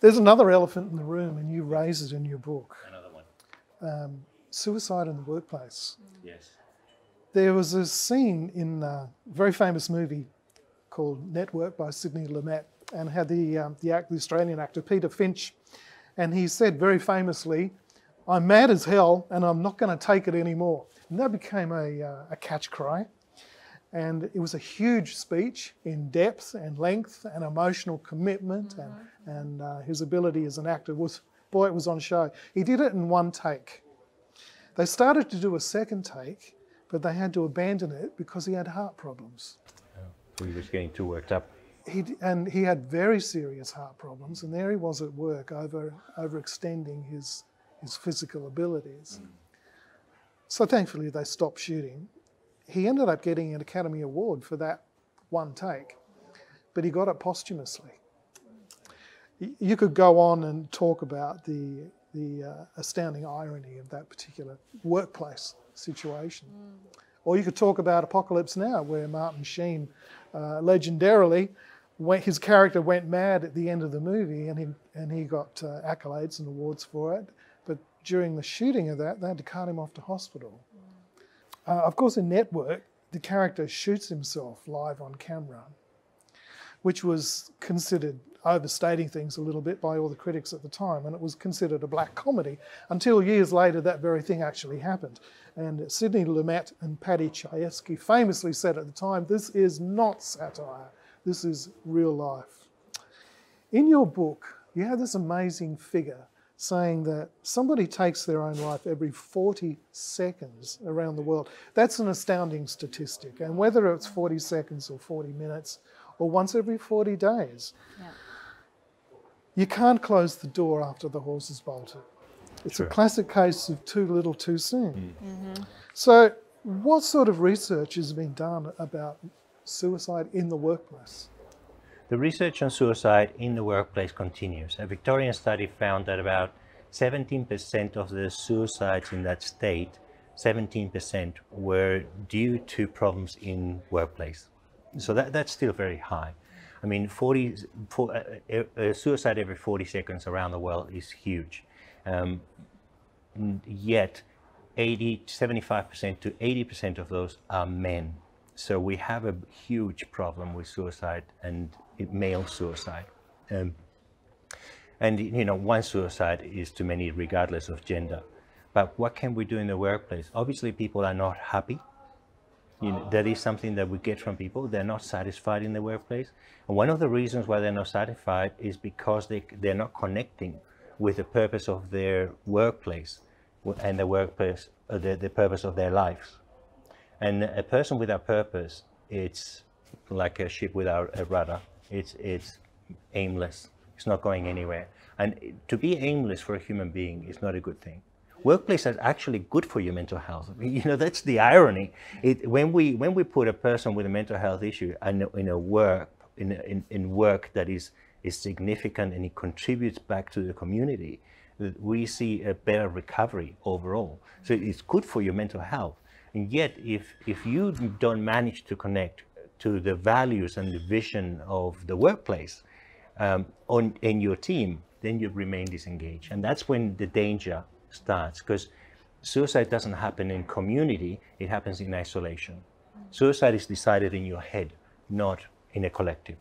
There's another elephant in the room, and you raise it in your book Another one. um, suicide in the workplace. Yes. There was a scene in a very famous movie called Network by Sidney Lumet, and had the, um, the, act, the Australian actor Peter Finch, and he said very famously, I'm mad as hell and I'm not going to take it anymore. And that became a, uh, a catch cry. And it was a huge speech in depth and length and emotional commitment and, and uh, his ability as an actor was, boy, it was on show. He did it in one take. They started to do a second take, but they had to abandon it because he had heart problems. So he was getting too worked up. He, and he had very serious heart problems, and there he was at work over overextending his, his physical abilities. So thankfully they stopped shooting. He ended up getting an Academy Award for that one take, but he got it posthumously. You could go on and talk about the, the uh, astounding irony of that particular workplace situation. Or you could talk about Apocalypse Now, where Martin Sheen uh, legendarily, went, his character went mad at the end of the movie and he, and he got uh, accolades and awards for it. But during the shooting of that, they had to cart him off to hospital. Uh, of course, in Network, the character shoots himself live on camera, which was considered overstating things a little bit by all the critics at the time, and it was considered a black comedy until years later that very thing actually happened. And Sidney Lumet and Paddy Chayefsky famously said at the time, this is not satire, this is real life. In your book, you have this amazing figure saying that somebody takes their own life every 40 seconds around the world. That's an astounding statistic. And whether it's 40 seconds or 40 minutes or once every 40 days, Yeah. you can't close the door after the horse has bolted. It's Sure. a classic case of too little too soon. Mm. Mm-hmm. So, what sort of research has been done about suicide in the workplace? The research on suicide in the workplace continues. A Victorian study found that about 17% of the suicides in that state, 17% were due to problems in workplace. So that, that's still very high. I mean, 40, for, uh, uh, suicide every 40 seconds around the world is huge. Um, yet 80, 75% to 80% of those are men. So we have a huge problem with suicide and male suicide. Um, and you know, one suicide is too many regardless of gender. But what can we do in the workplace? Obviously, people are not happy. You know, that is something that we get from people. They're not satisfied in the workplace. And one of the reasons why they're not satisfied is because they, they're not connecting with the purpose of their workplace and the workplace, uh, the, the purpose of their lives. And a person without purpose, it's like a ship without a rudder. It's, it's aimless. It's not going anywhere. And to be aimless for a human being is not a good thing. Workplace is actually good for your mental health. You know, that's the irony. It, when, we, when we put a person with a mental health issue in a, in a work, in, in, in work that is, is significant and it contributes back to the community, we see a better recovery overall. So it's good for your mental health. And yet, if, if you don't manage to connect to the values and the vision of the workplace um, on, in your team, then you remain disengaged. And that's when the danger starts because suicide doesn't happen in community, it happens in isolation. Suicide is decided in your head, not in a collective.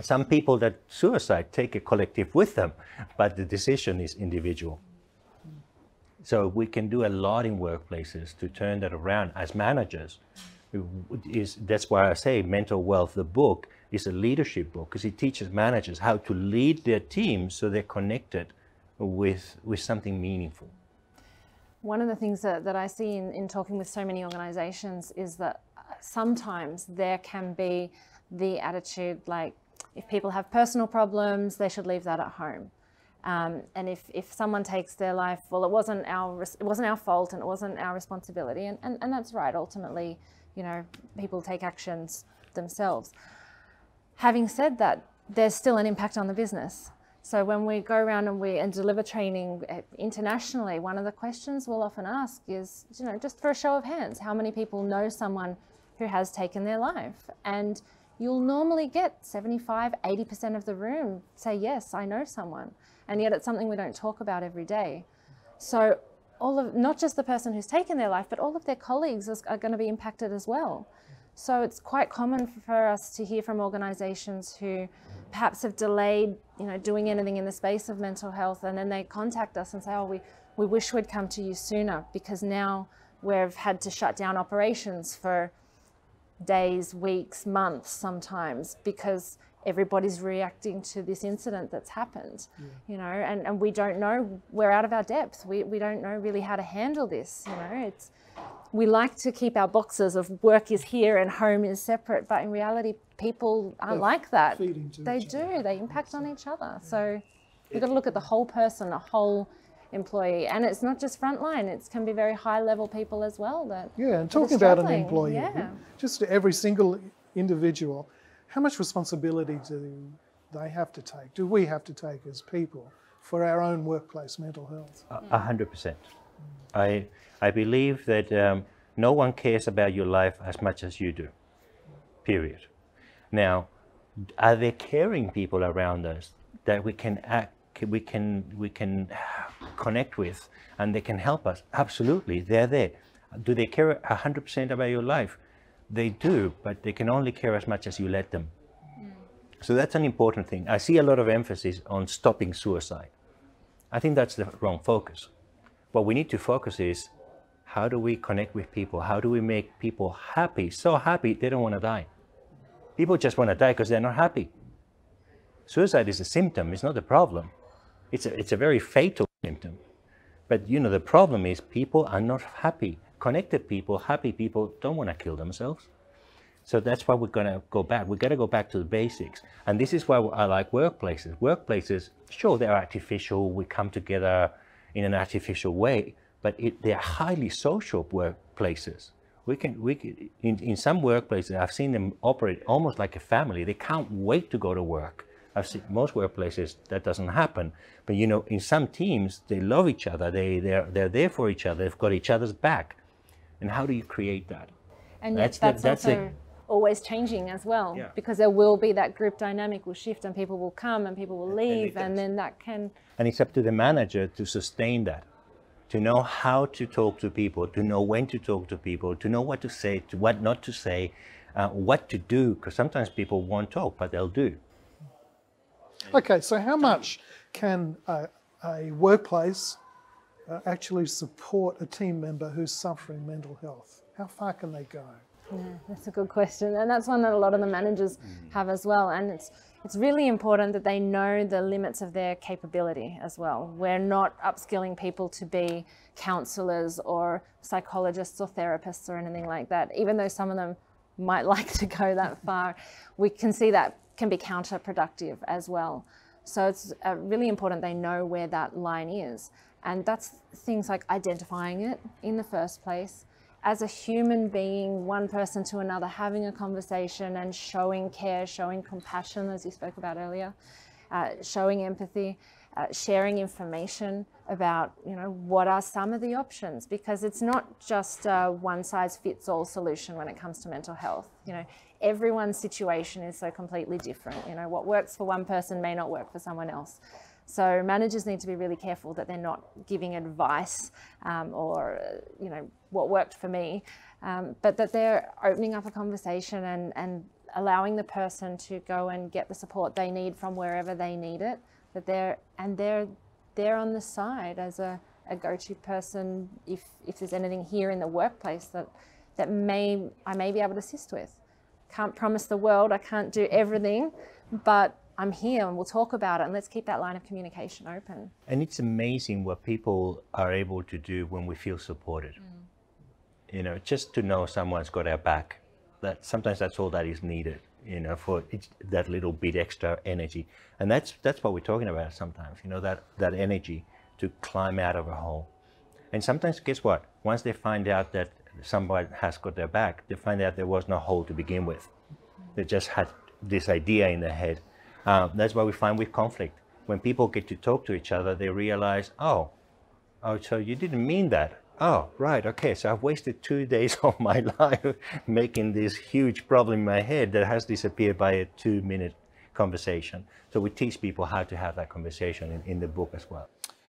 Some people that suicide take a collective with them, but the decision is individual. So we can do a lot in workplaces to turn that around as managers. Is that's why I say mental wealth. The book is a leadership book because it teaches managers how to lead their teams so they're connected with with something meaningful. One of the things that, that I see in, in talking with so many organizations is that uh, sometimes there can be the attitude like if people have personal problems, they should leave that at home. Um, and if, if someone takes their life, well, it wasn't our it wasn't our fault and it wasn't our responsibility, and, and, and that's right. Ultimately, you know, people take actions themselves. Having said that, there's still an impact on the business. So when we go around and we and deliver training uh, internationally, one of the questions we'll often ask is, you know, just for a show of hands, how many people know someone who has taken their life? And you'll normally get 75, 80% of the room say, Yes, I know someone. And yet it's something we don't talk about every day. So, all of not just the person who's taken their life, but all of their colleagues is, are going to be impacted as well. So, it's quite common for us to hear from organizations who perhaps have delayed you know, doing anything in the space of mental health, and then they contact us and say, Oh, we, we wish we'd come to you sooner because now we've had to shut down operations for days, weeks, months sometimes because everybody's reacting to this incident that's happened yeah. you know and, and we don't know we're out of our depth we, we don't know really how to handle this you know it's we like to keep our boxes of work is here and home is separate but in reality people aren't They're like that they do other. they impact on each other yeah. so we've got to look at the whole person the whole employee. And it's not just frontline, it can be very high level people as well. That yeah, and talking about an employee, yeah. just every single individual, how much responsibility do they have to take? Do we have to take as people for our own workplace mental health? A hundred percent. I I believe that um, no one cares about your life as much as you do. Period. Now, are there caring people around us that we can act, we can we can connect with and they can help us. Absolutely, they're there. Do they care 100% about your life? They do, but they can only care as much as you let them. Mm. So that's an important thing. I see a lot of emphasis on stopping suicide. I think that's the wrong focus. What we need to focus is how do we connect with people? How do we make people happy? So happy they don't want to die. People just want to die because they're not happy. Suicide is a symptom, it's not a problem. It's a, it's a very fatal symptom. But you know, the problem is people are not happy. Connected people, happy people don't want to kill themselves. So that's why we're going to go back. We've got to go back to the basics. And this is why I like workplaces. Workplaces, sure, they're artificial. We come together in an artificial way, but it, they're highly social workplaces. We can, we can, in, in some workplaces, I've seen them operate almost like a family. They can't wait to go to work. I've seen most workplaces that doesn't happen. But you know, in some teams, they love each other. They they're they're there for each other. They've got each other's back. And how do you create that? And that's, that's, the, that's also a, always changing as well, yeah. because there will be that group dynamic will shift, and people will come and people will leave, and, and then that can. And it's up to the manager to sustain that to know how to talk to people, to know when to talk to people, to know what to say, to what not to say, uh, what to do, because sometimes people won't talk, but they'll do. Okay, so how much can a, a workplace uh, actually support a team member who's suffering mental health? How far can they go? Yeah, that's a good question, and that's one that a lot of the managers mm. have as well. And it's it's really important that they know the limits of their capability as well. We're not upskilling people to be counsellors or psychologists or therapists or anything like that. Even though some of them might like to go that far, we can see that can be counterproductive as well. So it's uh, really important they know where that line is. And that's things like identifying it in the first place. As a human being, one person to another, having a conversation and showing care, showing compassion, as you spoke about earlier, uh, showing empathy, uh, sharing information about, you know, what are some of the options because it's not just a one size fits all solution when it comes to mental health. You know, everyone's situation is so completely different. You know, what works for one person may not work for someone else. So managers need to be really careful that they're not giving advice um, or, you know, what worked for me, um, but that they're opening up a conversation and, and allowing the person to go and get the support they need from wherever they need it. That they're and they're they're on the side as a, a go-to person if if there's anything here in the workplace that that may I may be able to assist with can't promise the world, I can't do everything, but I'm here and we'll talk about it and let's keep that line of communication open. And it's amazing what people are able to do when we feel supported. Mm. You know, just to know someone's got our back. That sometimes that's all that is needed, you know, for that little bit extra energy. And that's that's what we're talking about sometimes, you know, that, that energy to climb out of a hole. And sometimes guess what? Once they find out that somebody has got their back, they find out there was no hole to begin with. They just had this idea in their head. Uh, that's why we find with conflict. When people get to talk to each other, they realize, oh, oh, so you didn't mean that. Oh, right. Okay. So I've wasted two days of my life making this huge problem in my head that has disappeared by a two minute conversation. So we teach people how to have that conversation in, in the book as well.